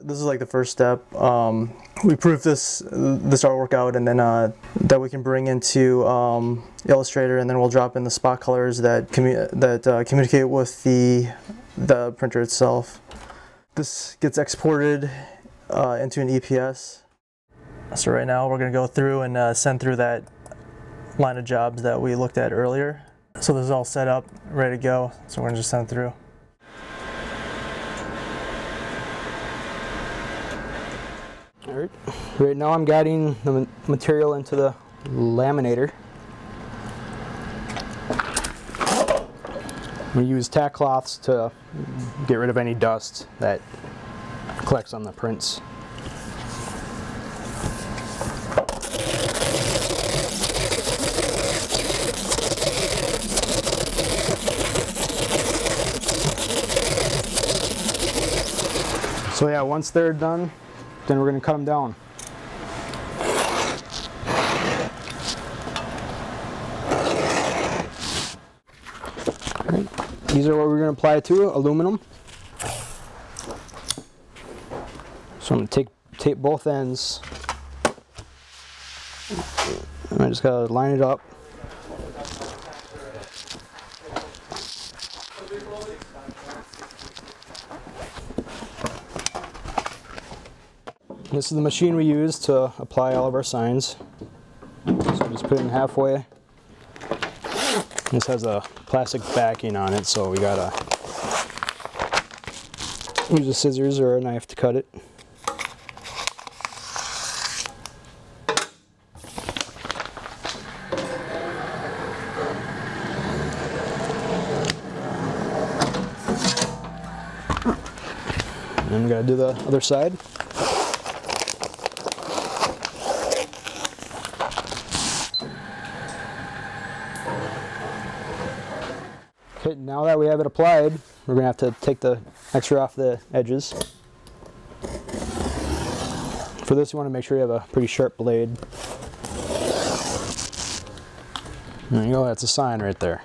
this is like the first step. Um, we proof this this artwork out, and then uh, that we can bring into um, Illustrator, and then we'll drop in the spot colors that commu- that uh, communicate with the the printer itself. This gets exported uh, into an EPS. So right now we're going to go through and uh, send through that line of jobs that we looked at earlier. So this is all set up, ready to go. So we're going to just send through. All right. Right now I'm guiding the material into the laminator. We use tack cloths to get rid of any dust that collects on the prints. So yeah, once they're done, then we're gonna cut them down. These are what we're gonna apply to aluminum. So I'm gonna take tape both ends. And I just gotta line it up. This is the machine we use to apply all of our signs. So just put it in halfway. This has a plastic backing on it, so we gotta use a scissors or a knife to cut it. And then we gotta do the other side. Now that we have it applied, we're gonna have to take the extra off the edges. For this, you want to make sure you have a pretty sharp blade. There you go, that's a sign right there.